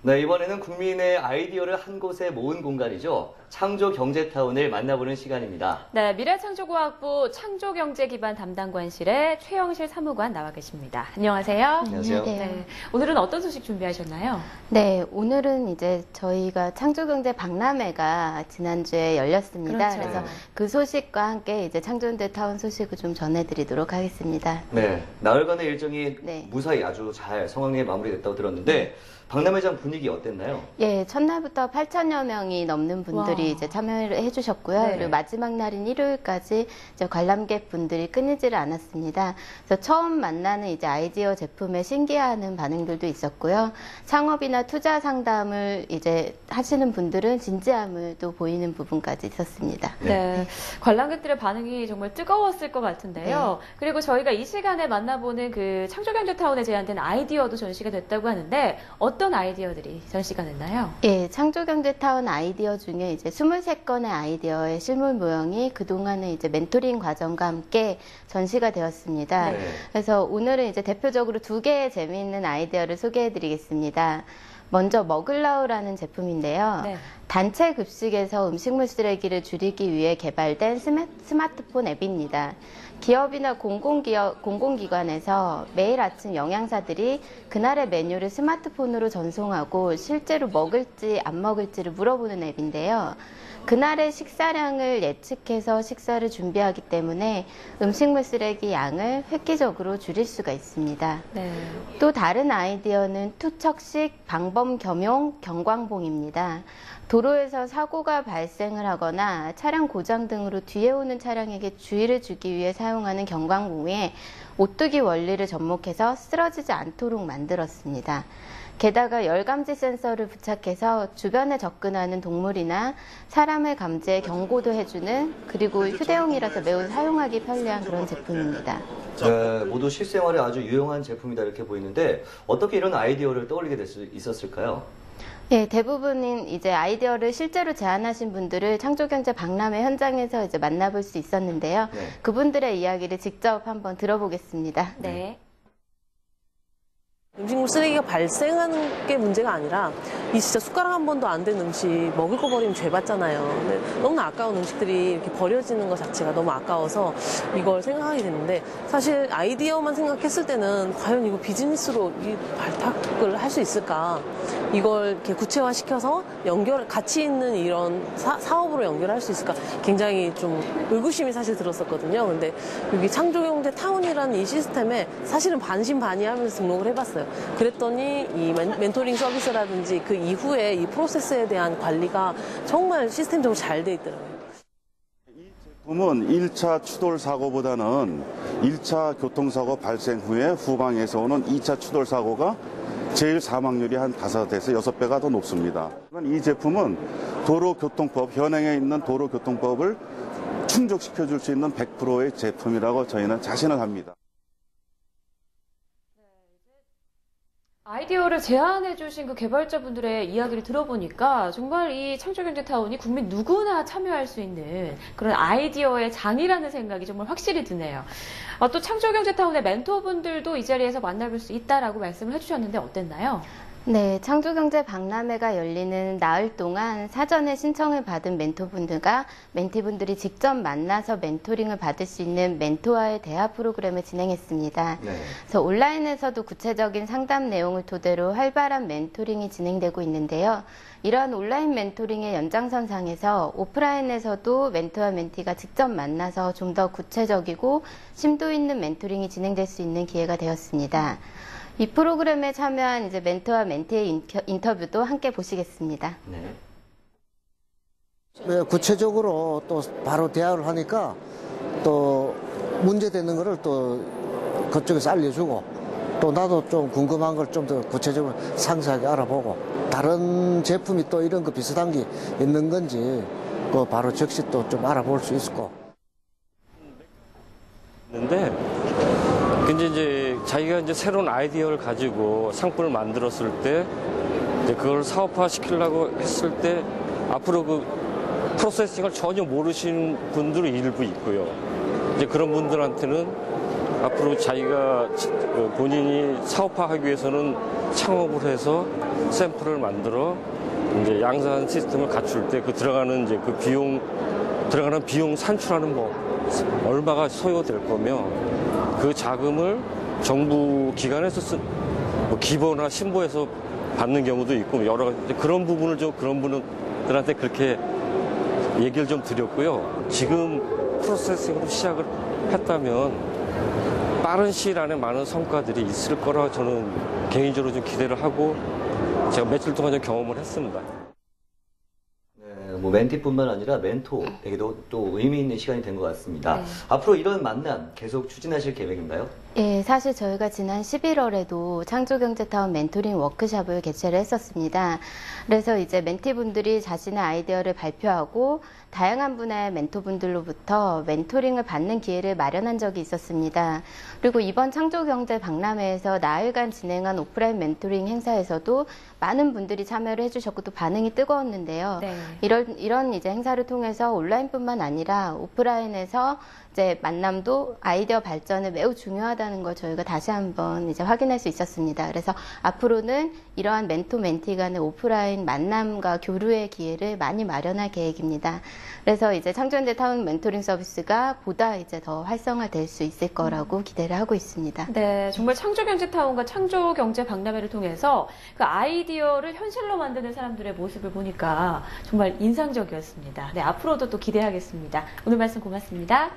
네, 이번에는 국민의 아이디어를 한 곳에 모은 공간이죠. 창조 경제타운을 만나보는 시간입니다. 네, 미래창조과학부 창조경제기반 담당관실의 최영실 사무관 나와 계십니다. 안녕하세요. 안녕하세요. 네, 오늘은 어떤 소식 준비하셨나요? 네, 오늘은 이제 저희가 창조경제 박람회가 지난주에 열렸습니다. 그렇죠. 그래서 그 소식과 함께 이제 창조경제 타운 소식을 좀 전해드리도록 하겠습니다. 네, 나흘간의 일정이 네. 무사히 아주 잘 성황리에 마무리됐다고 들었는데 박람회장 분 위기 어땠나요? 예, 첫날부터 8천여 명이 넘는 분들이 와. 이제 참여를 해주셨고요. 네. 그리고 마지막 날인 일요일까지 이제 관람객 분들이 끊이지를 않았습니다. 그래서 처음 만나는 이제 아이디어 제품에 신기해하는 반응들도 있었고요. 창업이나 투자 상담을 이제 하시는 분들은 진지함을 또 보이는 부분까지 있었습니다. 네. 관람객들의 반응이 정말 뜨거웠을 것 같은데요. 그리고 저희가 이 시간에 만나보는 그 창조경제타운에 제안된 아이디어도 전시가 됐다고 하는데 어떤 아이디어들 이 전시가 됐나요? 예, 창조경제타운 아이디어 중에 이제 23건의 아이디어의 실물 모형이 그동안의 이제 멘토링 과정과 함께 전시가 되었습니다. 네. 그래서 오늘은 이제 대표적으로 두 개의 재미있는 아이디어를 소개해 드리겠습니다. 먼저 먹을라우라는 제품인데요. 네. 단체 급식에서 음식물 쓰레기를 줄이기 위해 개발된 스마- 스마트폰 앱입니다. 기업이나 공공기업, 공공기관에서 매일 아침 영양사들이 그날의 메뉴를 스마트폰으로 전송하고 실제로 먹을지 안 먹을지를 물어보는 앱인데요. 그날의 식사량을 예측해서 식사를 준비하기 때문에 음식물 쓰레기 양을 획기적으로 줄일 수가 있습니다. 네. 또 다른 아이디어는 투척식 방범 겸용 경광봉입니다. 도로에서 사고가 발생을 하거나 차량 고장 등으로 뒤에 오는 차량에게 주의를 주기 위해 사용 하는 경광봉에 오뚜기 원리를 접목해서 쓰러지지 않도록 만들었습니다. 게다가 열감지 센서를 부착해서 주변에 접근하는 동물이나 사람을 감지해 경고도 해주는 그리고 휴대용이라서 매우 사용하기 편리한 그런 제품입니다. 네, 모두 실생활에 아주 유용한 제품이다 이렇게 보이는데 어떻게 이런 아이디어를 떠올리게 될 수 있었을까요? 예, 대부분인 이제 아이디어를 실제로 제안하신 분들을 창조경제 박람회 현장에서 이제 만나볼 수 있었는데요. 네. 그분들의 이야기를 직접 한번 들어보겠습니다. 네. 음식물 쓰레기가 발생하는 게 문제가 아니라 이 진짜 숟가락 한 번도 안 된 음식 먹을 거 버리면 죄 받잖아요. 근데 너무나 아까운 음식들이 이렇게 버려지는 것 자체가 너무 아까워서 이걸 생각하게 됐는데 사실 아이디어만 생각했을 때는 과연 이거 비즈니스로 이 발탁을 할 수 있을까? 이걸 이렇게 구체화시켜서 연결 가치 있는 이런 사, 업으로 연결할 수 있을까? 굉장히 좀 의구심이 사실 들었었거든요. 근데 여기 창조경제 타운이라는 이 시스템에 사실은 반신반의하면서 등록을 해봤어요. 그랬더니 이 멘- 멘토링 서비스라든지 그 이후에 이 프로세스에 대한 관리가 정말 시스템적으로 잘 돼 있더라고요. 제품은 1차 추돌 사고보다는 1차 교통사고 발생 후에 후방에서 오는 2차 추돌 사고가 제일 사망률이 한 5에서 6배가 더 높습니다. 이 제품은 도로교통법, 현행에 있는 도로교통법을 충족시켜 줄 수 있는 100%의 제품이라고 저희는 자신을 합니다. 아이디어를 제안해 주신 그 개발자분들의 이야기를 들어보니까 정말 이 창조경제타운이 국민 누구나 참여할 수 있는 그런 아이디어의 장이라는 생각이 정말 확실히 드네요. 아, 또 창조경제타운의 멘토분들도 이 자리에서 만나볼 수 있다라고 말씀을 해주셨는데 어땠나요? 네, 창조경제 박람회가 열리는 나흘 동안 사전에 신청을 받은 멘토분들과 멘티분들이 직접 만나서 멘토링을 받을 수 있는 멘토와의 대화 프로그램을 진행했습니다. 네. 그래서 온라인에서도 구체적인 상담 내용을 토대로 활발한 멘토링이 진행되고 있는데요. 이러한 온라인 멘토링의 연장선상에서 오프라인에서도 멘토와 멘티가 직접 만나서 좀 더 구체적이고 심도 있는 멘토링이 진행될 수 있는 기회가 되었습니다. 이 프로그램에 참여한 이제 멘토와 멘티의 인터- 인터뷰도 함께 보시겠습니다. 네. 네, 구체적으로 또 바로 대화를 하니까 또 문제되는 거를 또 그쪽에서 알려주고 또 나도 좀 궁금한 걸 좀 더 구체적으로 상세하게 알아보고 다른 제품이 또 이런 거 비슷한 게 있는 건지 그 바로 즉시 또 좀 알아볼 수 있고 있는데 근데 이제 자기가 이제 새로운 아이디어를 가지고 상품을 만들었을 때 그걸 사업화 시키려고 했을 때 앞으로 그 프로세싱을 전혀 모르시는 분들이 일부 있고요. 이제 그런 분들한테는 앞으로 자기가 그 본인이 사업화하기 위해서는 창업을 해서 샘플을 만들어 이제 양산 시스템을 갖출 때 그 들어가는 이제 그 비용 들어가는 비용 산출하는 뭐 얼마가 소요될 거며 그 자금을 정부 기관에서 쓴 뭐 기본화 신보에서 받는 경우도 있고 여러 가지 그런 부분을 좀 그런 분들한테 그렇게 얘기를 좀 드렸고요. 지금 프로세싱으로 시작을 했다면 빠른 시일 안에 많은 성과들이 있을 거라 저는 개인적으로 좀 기대를 하고 제가 며칠 동안 좀 경험을 했습니다. 네, 뭐 멘티뿐만 아니라 멘토에게도 또 의미 있는 시간이 된 것 같습니다. 네. 앞으로 이런 만남 계속 추진하실 계획인가요? 예, 사실 저희가 지난 11월에도 창조경제타운 멘토링 워크숍을 개최를 했었습니다. 그래서 이제 멘티분들이 자신의 아이디어를 발표하고 다양한 분야의 멘토분들로부터 멘토링을 받는 기회를 마련한 적이 있었습니다. 그리고 이번 창조경제 박람회에서 나흘간 진행한 오프라인 멘토링 행사에서도 많은 분들이 참여를 해주셨고 또 반응이 뜨거웠는데요. 네. 이런 이런 이제 행사를 통해서 온라인뿐만 아니라 오프라인에서 이제 만남도 아이디어 발전에 매우 중요하다는 걸 저희가 다시 한번 이제 확인할 수 있었습니다. 그래서 앞으로는 이러한 멘토 멘티 간의 오프라인 만남과 교류의 기회를 많이 마련할 계획입니다. 그래서 이제 창조경제 타운 멘토링 서비스가 보다 이제 더 활성화될 수 있을 거라고 기대를 하고 있습니다. 네, 정말 창조경제 타운과 창조경제 박람회를 통해서 그 아이디어를 현실로 만드는 사람들의 모습을 보니까 정말 인상적이었습니다. 네, 앞으로도 또 기대하겠습니다. 오늘 말씀 고맙습니다.